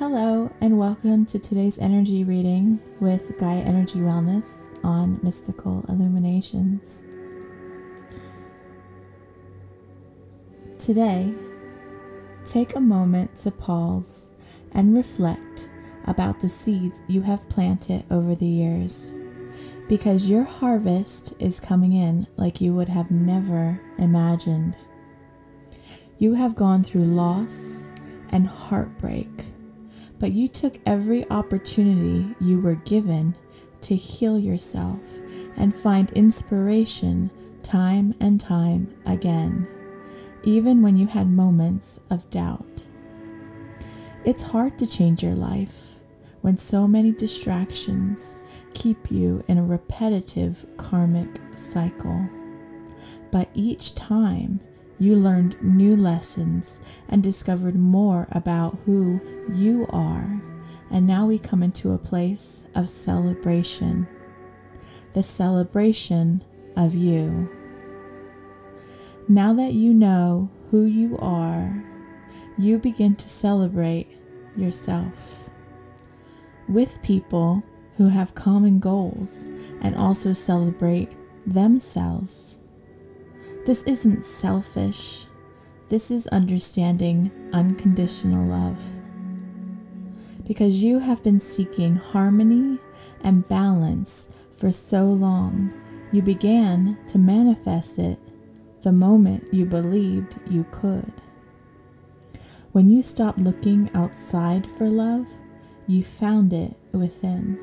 Hello, and welcome to today's energy reading with Gaia Energy Wellness on Mystical Illuminations. Today, take a moment to pause and reflect about the seeds you have planted over the years because your harvest is coming in like you would have never imagined. You have gone through loss and heartbreak but you took every opportunity you were given to heal yourself and find inspiration time and time again, even when you had moments of doubt. It's hard to change your life when so many distractions keep you in a repetitive karmic cycle. But each time you learned new lessons and discovered more about who you are. And now we come into a place of celebration the celebration of you. Now that you know who you are, you begin to celebrate yourself with people who have common goals and also celebrate themselves. This isn't selfish. This is understanding unconditional love. Because you have been seeking harmony and balance for so long, you began to manifest it the moment you believed you could. When you stopped looking outside for love, you found it within.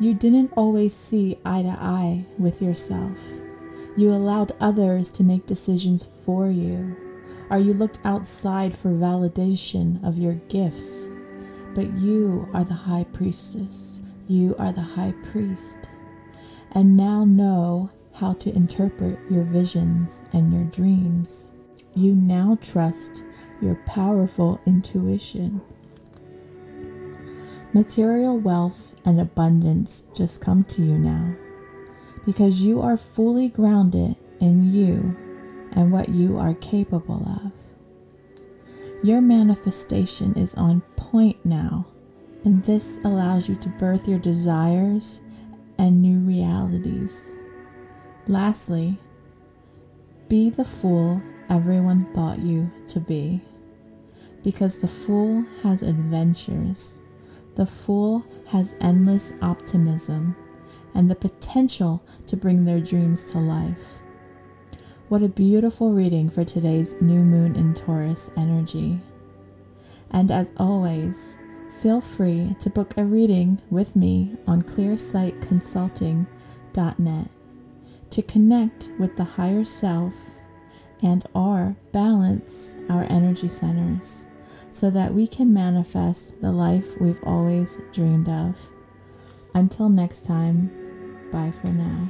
You didn't always see eye to eye with yourself you allowed others to make decisions for you, or you looked outside for validation of your gifts. But you are the high priestess. You are the high priest. And now know how to interpret your visions and your dreams. You now trust your powerful intuition. Material wealth and abundance just come to you now because you are fully grounded in you and what you are capable of. Your manifestation is on point now, and this allows you to birth your desires and new realities. Lastly, be the fool everyone thought you to be. Because the fool has adventures, the fool has endless optimism and the potential to bring their dreams to life. What a beautiful reading for today's new moon in Taurus energy. And as always, feel free to book a reading with me on clearsightconsulting.net to connect with the higher self and or balance our energy centers so that we can manifest the life we've always dreamed of. Until next time, Bye for now.